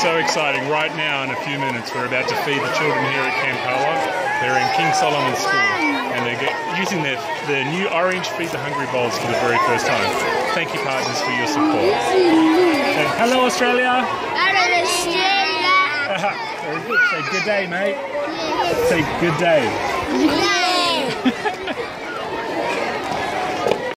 so exciting. Right now, in a few minutes, we're about to feed the children here at Kampala. They're in King Solomon School and they're get, using their, their new orange Feed the Hungry bowls for the very first time. Thank you, partners, for your support. Say, hello, Australia. very good. Say good day, mate. Say good day. Yeah.